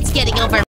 It's getting over.